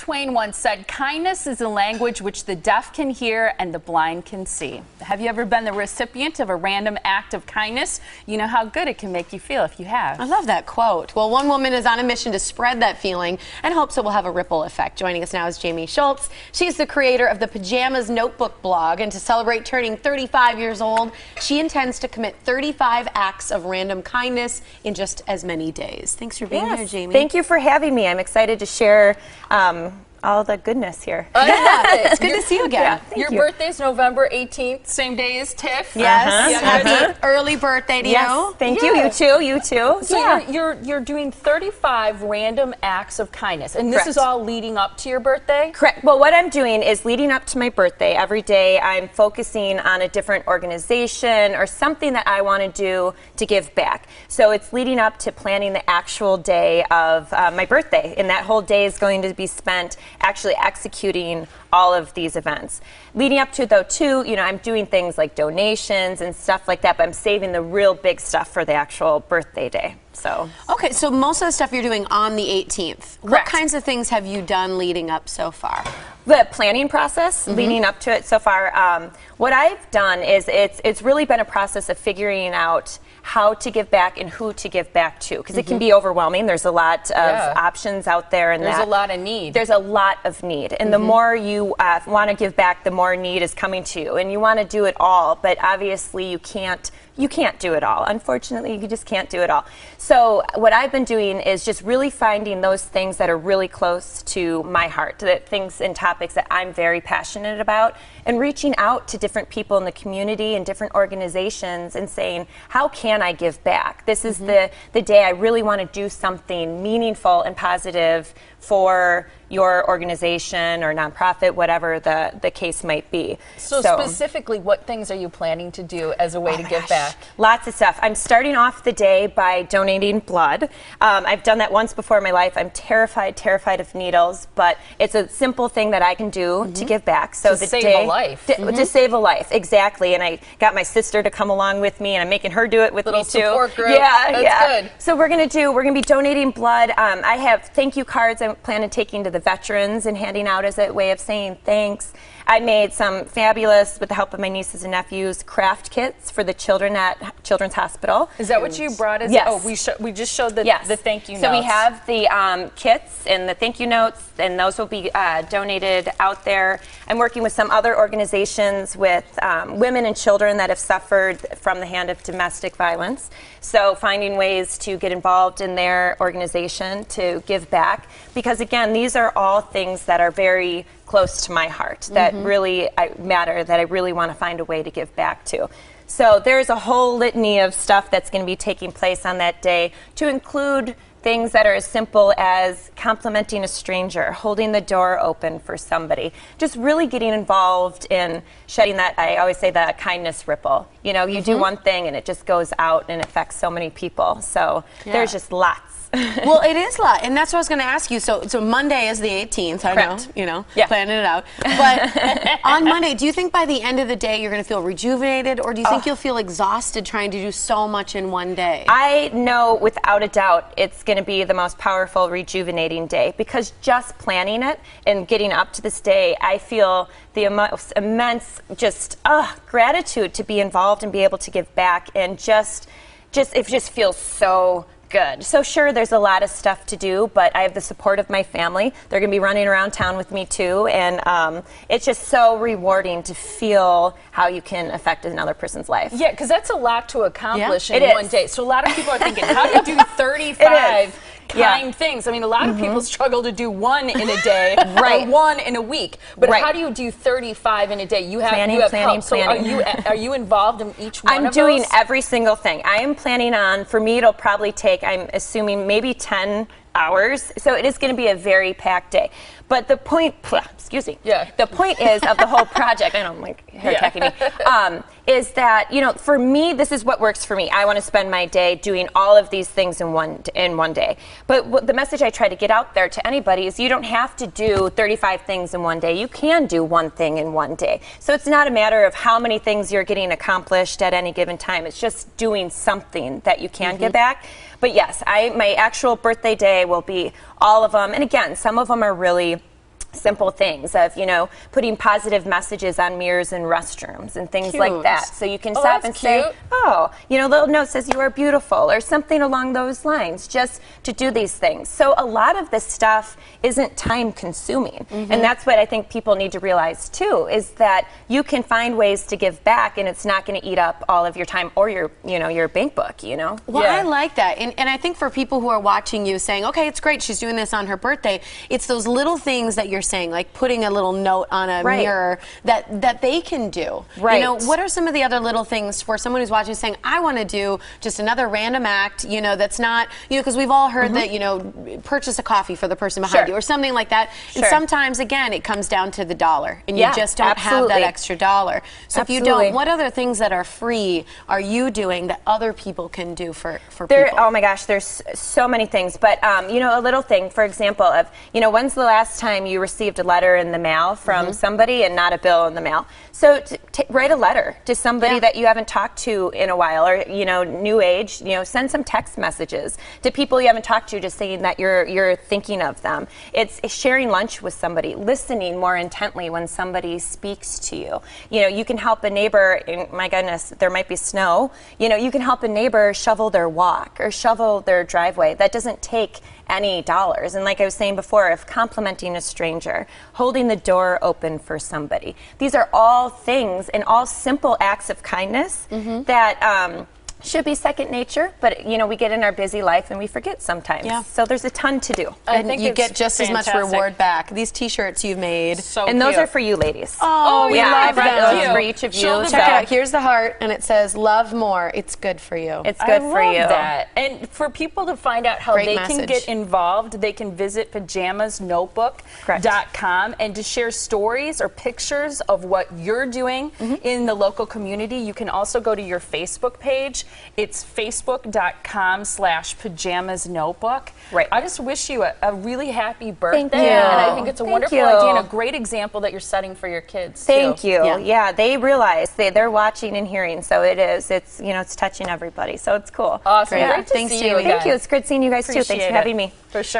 Twain once said, kindness is a language which the deaf can hear and the blind can see. Have you ever been the recipient of a random act of kindness? You know how good it can make you feel if you have. I love that quote. Well, one woman is on a mission to spread that feeling and hopes it will have a ripple effect. Joining us now is Jaimie Schultz. She's the creator of the Pajamas Notebook blog, and to celebrate turning 35 years old, she intends to commit 35 acts of random kindness in just as many days. Thanks for being yes. here, Jaimie. Thank you for having me. I'm excited to share um, all the goodness here. yeah, it's good to see you again. Yeah, Your you. is November 18th, same day as Tiff. Yes. Uh-huh. Happy early birthday to Yes, you. thank you. Yeah. You too. You too. So yeah. you're, you're you're doing 35 random acts of kindness, and this Correct. is all leading up to your birthday. Correct. Well, what I'm doing is leading up to my birthday every day, I'm focusing on a different organization or something that I want to do to give back. So it's leading up to planning the actual day of uh, my birthday, and that whole day is going to be spent actually executing all of these events. Leading up to though, too, you know, I'm doing things like donations and stuff like that, but I'm saving the real big stuff for the actual birthday day. So. Okay, so most of the stuff you're doing on the 18th. What kinds of things have you done leading up so far? the planning process leading up to it so far um, what i've done is it's it's really been a process of figuring out how to give back and who to give back to because it can be overwhelming there's a lot of Yeah. options out there and There's that a lot of need. there's a lot of need and the more you uh, want to give back the more need is coming to you and you want to do it all but obviously you can't you can't do it all. Unfortunately you just can't do it all. So what i've been doing is just really finding those things that are really close to my heart that things and topics that i'm very passionate about and reaching out to different people in the community and different organizations and saying how can i give back? This is mm-hmm. the the day i really want to do something meaningful and positive for your organization or nonprofit whatever the the case might be So, specifically, what things are you planning to do as a way to Oh my give gosh. back? Lots of stuff. I'm starting off the day by donating blood. Um, I've done that once before in my life. I'm terrified, terrified of needles, but it's a simple thing that I can do to give back. So Mm-hmm. To the save a day, life. To, to save a life, exactly. And I got my sister to come along with me, and I'm making her do it with Little me too. support group. Yeah, That's yeah. good. So we're gonna do. We're gonna be donating blood. Um, I have thank you cards. I plan on taking to the veterans and handing out as a way of saying thanks. I made some fabulous, with the help of my nieces and nephews, craft kits for the children at Children's Hospital. Is that what you brought as? Yes. Oh, we sho- we just showed the Yes. the thank you. Notes. So we have the um, kits and the thank you notes, and those will be uh, donated out there. I'm working with some other organizations with um, women and children that have suffered from the hand of domestic violence. So finding ways to get involved in their organization to give back, because again, these are all things that are very close to my heart, that mm-hmm. really I, matter, that I really want to find a way to give back to. So there's a whole litany of stuff that's going to be taking place on that day to include things that are as simple as complimenting a stranger, holding the door open for somebody, just really getting involved in shedding that, I always say, that kindness ripple. You know, you do mm-hmm. one thing and it just goes out and affects so many people. So there's just lots. well, it is a lot, and that's what I was going to ask you. So, so Monday is the 18th. I Correct. know, you know, Yeah. planning it out. But on Monday, do you think by the end of the day you're going to feel rejuvenated, or do you think you'll feel exhausted trying to do so much in one day? I know without a doubt it's going to be the most powerful, rejuvenating day because just planning it and getting up to this day, I feel the most immense just uh, gratitude to be involved and be able to give back and just, just it just feels so good. So sure, there's a lot of stuff to do, but I have the support of my family. They're going to be running around town with me too, and um, it's just so rewarding to feel how you can affect another person's life. Yeah, because that's a lot to accomplish Yeah. in one is. day. So a lot of people are thinking, how do you do 35 Yeah. things? I mean, a lot of people mm-hmm. struggle to do one in a day Right. or one in a week. But Right. how do you do 35 in a day? You have Planning, you have planning, help. So are you are you involved in each one I'm doing those? every single thing. I am planning on, for me, it'll probably take, I'm assuming, maybe 10 hours. So it is going to be a very packed day. But the point, excuse me. Yeah. The point is of the whole project, I know I'm like hair Yeah. attacking me, um, is that, you know, for me, this is what works for me. I want to spend my day doing all of these things in one, in one day. But what the message I try to get out there to anybody is you don't have to do 35 things in one day. You can do one thing in one day. So it's not a matter of how many things you're getting accomplished at any given time. It's just doing something that you can Mm-hmm. get back. But yes, I my actual birthday day will be all of them. And again, some of them are really simple things of you know putting positive messages on mirrors in restrooms and things like that so you can Oh, stop that's and say oh you know little note says you are beautiful or something along those lines just to do these things so a lot of this stuff isn't time consuming Mm-hmm. and that's what i think people need to realize too is that you can find ways to give back and it's not going to eat up all of your time or your you know your bank book you know Well, Yeah. I like that. And, and I think for people who are watching you saying, okay, it's great, she's doing this on her birthday, it's those little things that you're saying, like putting a little note on a Right. mirror that, that they can do. Right. You know, what are some of the other little things for someone who's watching saying, I want to do just another random act, you know, that's not, you know, because we've all heard that, you know, purchase a coffee for the person behind Mm-hmm. Sure. you or something like that. Sure. And sometimes, again, it comes down to the dollar and Yeah, you just don't have that extra dollar. So if you don't, what other things that are free are you doing that other people can do for, for There, people? oh my gosh, there's so many things. But um, you know, a little thing, for example, of you know, when's the last time you received a letter in the mail from Mm-hmm. somebody and not a bill in the mail? So t- t- write a letter to somebody Yeah. that you haven't talked to in a while, or you know, new age. You know, send some text messages to people you haven't talked to, just saying that you're you're thinking of them. It's sharing lunch with somebody, listening more intently when somebody speaks to you. You know, you can help a neighbor. And my goodness, there might be snow. You know, you can help a neighbor shovel their walk or shovel their driveway. That doesn't take any dollars. And like I was saying before, if complimenting a stranger, holding the door open for somebody, these are all things and all simple acts of kindness Mm-hmm. that. Um, should be second nature, but you know we get in our busy life and we forget sometimes. Yeah. So there's a ton to do, I and think you get just as much reward back. These T-shirts you've made. So and those cute. are for you, ladies. Oh, we yeah, I love brought them. those for each of you. Show so Check it out. Here's the heart, and it says "Love more." It's good for you. It's I good for love you. that. And for people to find out how Great they can get involved, they can visit pajamasnotebook.com and to share stories or pictures of what you're doing Mm-hmm. in the local community. You can also go to your Facebook page. It's facebook.com slash pajamas notebook. Right. I just wish you a, a really happy birthday. Thank you. And I think it's a Thank wonderful you. idea and a great example that you're setting for your kids. Thank too. you. Yeah. Yeah. they realize they, they're watching and hearing, so it is. It's you know it's touching everybody, so it's cool. Awesome. Great. Great to Thanks, see you again. Thank you. It's good seeing you guys too. Thanks for having it. me. For sure.